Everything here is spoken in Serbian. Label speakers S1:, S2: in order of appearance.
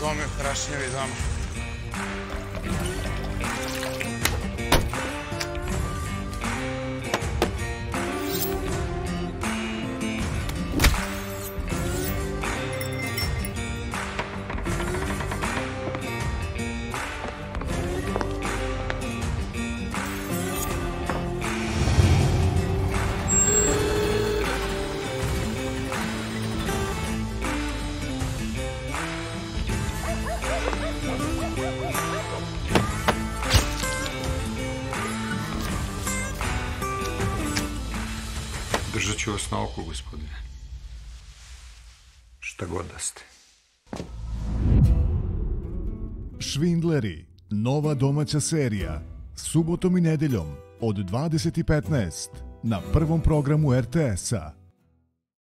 S1: domy, prašnjevi dom.
S2: Držat ću vas na oku, gospodine. Šta god da ste.
S3: Švindleri, nova domaća serija, subotom i nedeljom od 20.15 na prvom programu RTS-a.